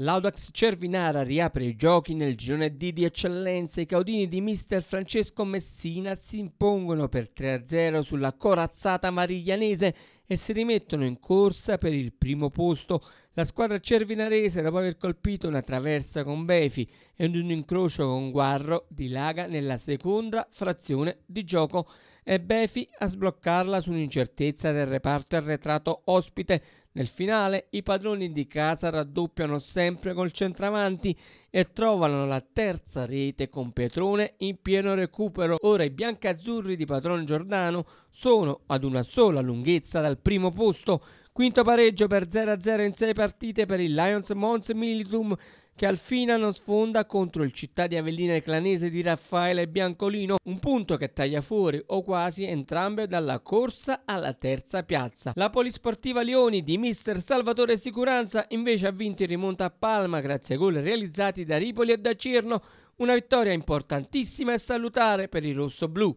L'Audax Cervinara riapre i giochi nel girone D di eccellenza. I caudini di mister Francesco Messina si impongono per 3-0 sulla corazzata mariglianese e si rimettono in corsa per il primo posto. La squadra cervinarese, dopo aver colpito una traversa con Befi e un incrocio con Guarro, dilaga nella seconda frazione di gioco e Befi a sbloccarla su un'incertezza del reparto arretrato ospite. Nel finale i padroni di casa raddoppiano sempre col centravanti e trovano la terza rete con Petrone in pieno recupero. Ora i biancazzurri di Patron Giordano sono ad una sola lunghezza dal primo posto. Quinto pareggio per 0-0 in 6 partite per il Lions Mons Militum che Alfina non sfonda contro il città di Avellina e Clanese di Raffaele Biancolino, un punto che taglia fuori o quasi entrambe dalla corsa alla terza piazza. La Polisportiva Lioni di mister Salvatore Sicuranza invece ha vinto in rimonta a Palma grazie ai gol realizzati da Ripoli e da Cirno, una vittoria importantissima e salutare per i rossoblù.